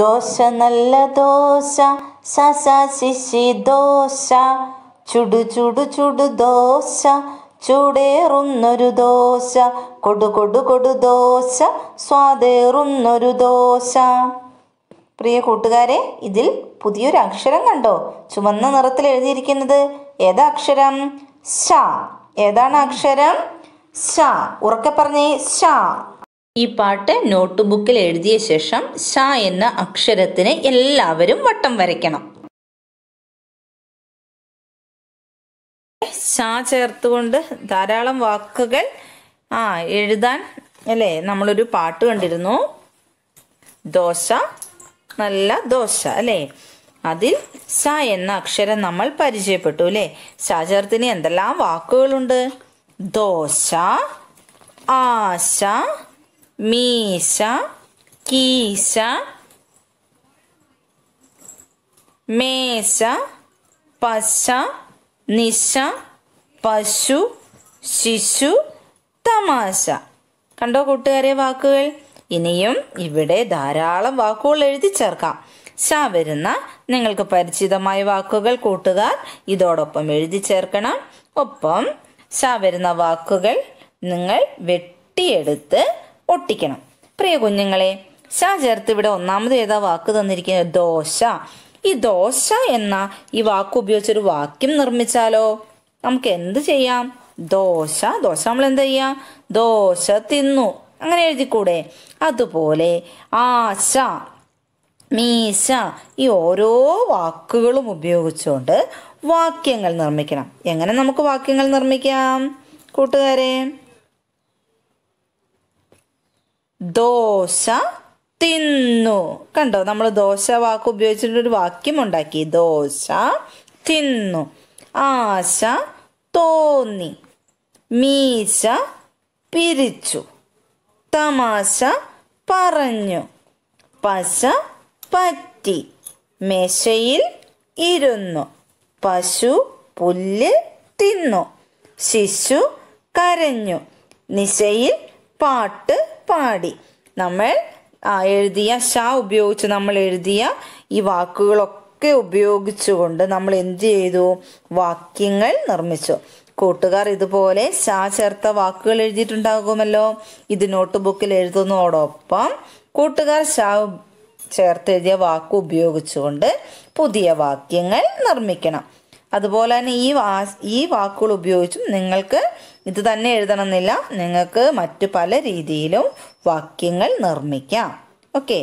ദോശ നല്ല ദോശ സ സ സി സി ദോശ ചുടു ചുടു ചുടു ദോശ ചൂടേറുന്നൊരു ദോശ കൊടു കൊടു കൊടു ദോശ സ്വാദേറുന്നൊരു ദോശ. പ്രിയ കൂട്ടുകാരെ ഇതിൽ പുതിയൊരു അക്ഷരം കണ്ടോ? ചുമന്ന നിറത്തിൽ എഴുതിയിരിക്കുന്നത് ഏതാ അക്ഷരം? ഷ ഏതാണ് അക്ഷരം? ഷ ഉറക്കെ പറഞ്ഞേ ശ. ഈ പാട്ട് നോട്ട് ബുക്കിൽ എഴുതിയ ശേഷം ഷ എന്ന അക്ഷരത്തിന് എല്ലാവരും വട്ടം വരയ്ക്കണം. ശ ചേർത്തുകൊണ്ട് ധാരാളം വാക്കുകൾ ആ എഴുതാൻ അല്ലേ നമ്മളൊരു പാട്ട് കണ്ടിരുന്നു. ദോശ നല്ല ദോശ അല്ലേ? അതിൽ സ എന്ന അക്ഷരം നമ്മൾ പരിചയപ്പെട്ടു അല്ലേ? സ ചേർത്തിന് എന്തെല്ലാം വാക്കുകളുണ്ട്? ദോശ ആശ മീശ കീശ മേശ പശ നിശ പശു ശിശു തമാശ. കണ്ടോ കൂട്ടുകാരെ വാക്കുകൾ? ഇനിയും ഇവിടെ ധാരാളം വാക്കുകൾ എഴുതി ചേർക്കാം. ശ വരുന്ന നിങ്ങൾക്ക് പരിചിതമായ വാക്കുകൾ കൂട്ടുകാർ ഇതോടൊപ്പം എഴുതി ചേർക്കണം. ഒപ്പം ശ വരുന്ന വാക്കുകൾ നിങ്ങൾ വെട്ടിയെടുത്ത് ഒട്ടിക്കണം. പ്രിയ കുഞ്ഞുങ്ങളെ ശ ചേർത്ത് ഇവിടെ ഒന്നാമത് ഏതാ വാക്ക് തന്നിരിക്കുന്നത്? ദോശ. ഈ ദോശ എന്ന ഈ വാക്ക് ഉപയോഗിച്ചൊരു വാക്യം നിർമ്മിച്ചാലോ? നമുക്ക് എന്ത് ചെയ്യാം? ദോശ ദോശ നമ്മൾ എന്താ ചെയ്യാം? ദോശ തിന്നു. അങ്ങനെ എഴുതിക്കൂടെ? അതുപോലെ ആശ മീശ ഈ ഓരോ വാക്കുകളും ഉപയോഗിച്ചുകൊണ്ട് വാക്യങ്ങൾ നിർമ്മിക്കണം. എങ്ങനെ നമുക്ക് വാക്യങ്ങൾ നിർമ്മിക്കാം? കൂട്ടുകാരെ ദോശ തിന്നു. കണ്ടോ? നമ്മൾ ദോശ വാക്ക് ഉപയോഗിച്ചിട്ടൊരു വാക്യം ഉണ്ടാക്കി. ദോശ തിന്നു. ആശ തോന്നി. മീശ പിരിച്ചു. തമാശ പറഞ്ഞു. പശ പറ്റി. മേശയിൽ ഇരുന്നു. പശു പുല്ല് തിന്നു. ശിശു കരഞ്ഞു. നിശയിൽ പാട്ട് പാടി. നമ്മൾ എഴുതിയ ഷ ഉപയോഗിച്ച് നമ്മൾ എഴുതിയ ഈ വാക്കുകളൊക്കെ ഉപയോഗിച്ചുകൊണ്ട് നമ്മൾ എന്ത് ചെയ്തു? വാക്യങ്ങൾ നിർമ്മിച്ചു. കൂട്ടുകാർ ഇതുപോലെ ശ ചേർത്ത വാക്കുകൾ എഴുതിയിട്ടുണ്ടാകുമല്ലോ. ഇത് നോട്ട് ബുക്കിൽ എഴുതുന്നതോടൊപ്പം കൂട്ടുകാർ ശ ചേർത്ത് എഴുതിയ വാക്ക് ഉപയോഗിച്ചുകൊണ്ട് പുതിയ വാക്യങ്ങൾ നിർമ്മിക്കണം. അതുപോലെ തന്നെ ഈ വാ ഈ വാക്കുകൾ ഉപയോഗിച്ചും നിങ്ങൾക്ക് ഇത് തന്നെ എഴുതണമെന്നില്ല. നിങ്ങൾക്ക് മറ്റു പല രീതിയിലും വാക്യങ്ങൾ നിർമ്മിക്കാം. ഓക്കെ